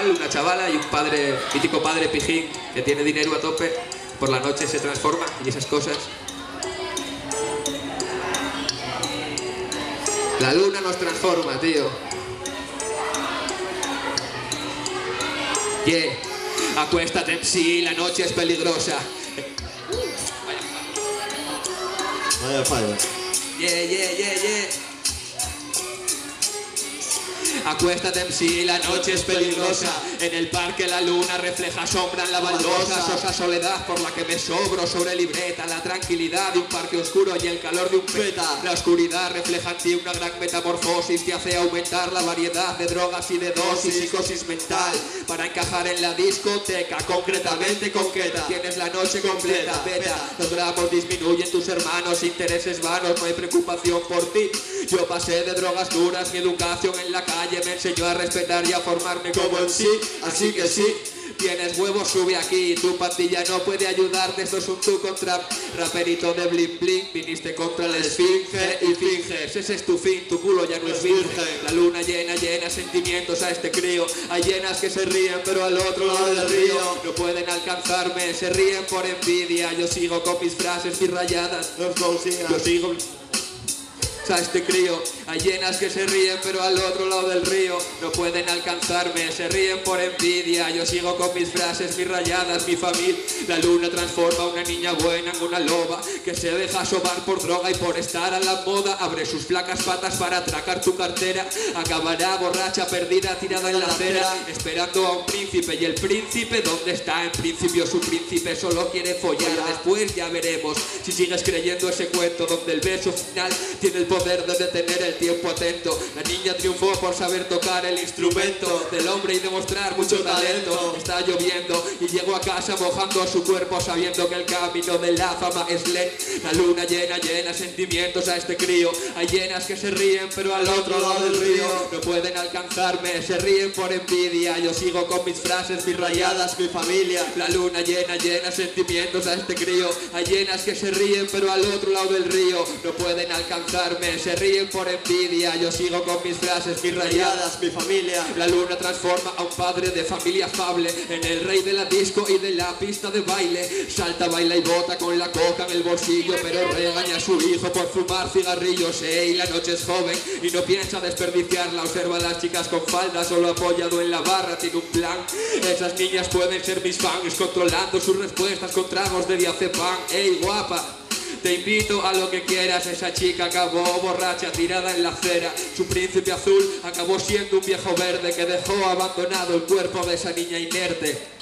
chaval, una chavala y un padre, mítico padre pijín que tiene dinero a tope, por la noche se transforma y esas cosas. La luna nos transforma, tío. Yeah. Acuéstate, sí, la noche es peligrosa. Vaya fallo. Yeah, yeah, yeah, yeah. Acuéstate en sí, la noche es peligrosa. En el parque la luna refleja sombra en la baldosa. Sosa soledad por la que me sobro sobre libreta. La tranquilidad de un parque oscuro y el calor de un peta. La oscuridad refleja en ti una gran metamorfosis que hace aumentar la variedad de drogas y de dosis. Psicosis mental para encajar en la discoteca. Concretamente concreta. Tienes la noche completa. Beta. Los gramos disminuyen tus hermanos. Intereses vanos, no hay preocupación por ti. Yo pasé de drogas duras, mi educación en la calle me enseñó a respetar y a formarme como en sí, así que sí. Tienes huevos, sube aquí, tu patilla no puede ayudarte, esto es un tú contra raperito de bling bling, viniste contra el esfinge y finges, ese es tu fin, tu culo ya no es virgen, la luna llena, llena sentimientos a este crío, hay llenas que se ríen pero al otro lado del río no pueden alcanzarme, se ríen por envidia, yo sigo con mis frases y rayadas, yo sigo a este crío. Hay llenas que se ríen, pero al otro lado del río no pueden alcanzarme. Se ríen por envidia. Yo sigo con mis frases, mis rayadas, mi familia. La luna transforma a una niña buena en una loba que se deja sobar por droga y por estar a la moda. Abre sus flacas patas para atracar tu cartera. Acabará borracha, perdida, tirada en la acera, esperando a un príncipe. Y el príncipe, ¿dónde está? En principio su príncipe solo quiere follar. Después ya veremos si sigues creyendo ese cuento donde el beso final tiene el poder de detener el tiempo atento. La niña triunfó por saber tocar el instrumento del hombre y demostrar mucho talento. Está lloviendo y llegó a casa mojando su cuerpo sabiendo que el camino de la fama es lento. La luna llena, llena sentimientos a este crío. Hay llenas que se ríen pero al otro lado del río no pueden alcanzarme. Se ríen por envidia. Yo sigo con mis frases, mis rayadas, mi familia. La luna llena, llena sentimientos a este crío. Hay llenas que se ríen pero al otro lado del río no pueden alcanzarme. Se ríen por envidia. Yo sigo con mis frases, mis rayadas, mi familia. La luna transforma a un padre de familia afable en el rey de la disco y de la pista de baile. Salta, baila y bota con la coca en el bolsillo, pero regaña a su hijo por fumar cigarrillos. Ey, la noche es joven y no piensa desperdiciarla. Observa a las chicas con falda, solo apoyado en la barra, tiene un plan. Esas niñas pueden ser mis fans, controlando sus respuestas con tragos de diazepam. Ey, guapa. Te invito a lo que quieras, esa chica acabó borracha tirada en la acera. Su príncipe azul acabó siendo un viejo verde que dejó abandonado el cuerpo de esa niña inerte.